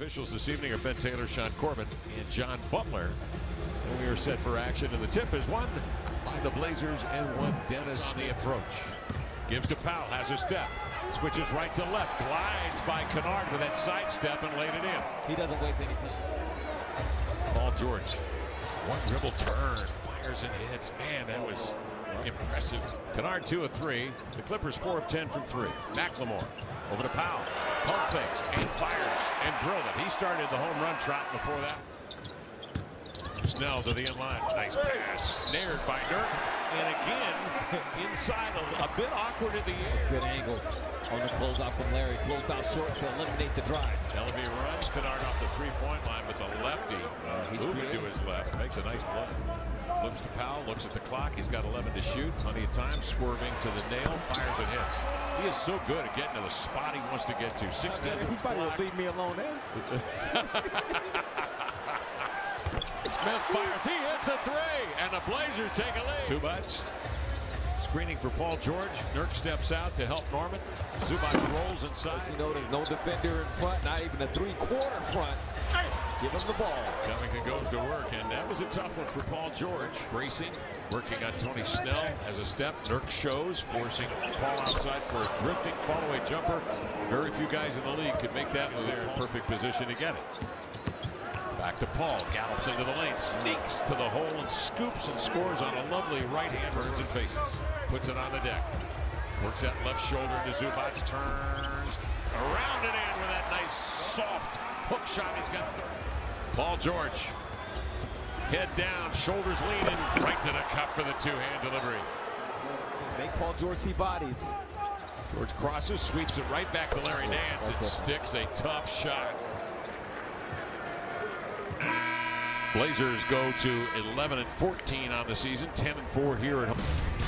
officials this evening are Ben Taylor, Sean Corbin, and John Butler. And we are set for action. And the tip is one by the Blazers and one Dennis on the approach. Gives to Powell, has a step. Switches right to left. Glides by Kennard with that sidestep and laid it in. He doesn't waste any time. Paul George. One dribble turn. Fires and hits. Man, that was impressive. Kennard 2 of 3. The Clippers 4 of 10 from 3. McLemore over to Powell. Pump fakes and fires and drilled it. He started the home run trot before that. Snell to the end line. Nice pass. Snared by Dirk. And again, inside a, a bit awkward at the end. Good angle on the closeout from Larry. Closed out short to eliminate the drive. Ellerbe runs. Kennard off the three-point line with the lefty. Uh, he's moving to his left. Makes a nice play. Flips to Powell. Looks at the clock. He's got 11 to shoot. Plenty of time. Swerving to the nail. Fires and hits. He is so good at getting to the spot he wants to get to. 16. Everybody will leave me alone then. Smith fires. He hits a three. And the Blazers take a lead. Zubac screening for Paul George. Nurk steps out to help Norman. Zubac rolls inside. As you know, there's no defender in front, not even a three-quarter front. Give him the ball. Covington goes to work, and that was a tough one for Paul George. Bracing, working on Tony Snell as a step. Nurk shows, forcing Paul outside for a drifting fallaway jumper. Very few guys in the league could make that with their perfect position to get it. Back to Paul, gallops into the lane, sneaks to the hole and scoops and scores on a lovely right hand, turns and faces. Puts it on the deck. Works that left shoulder into Zubac, turns around and in with that nice soft hook shot. He's got 30. Paul George, head down, shoulders leaning, right to the cup for the two-hand delivery. Make Paul George see bodies. George crosses, sweeps it right back to Larry Nance. It sticks a tough shot. Blazers go to 11 and 14 on the season, 10 and 4 here at home.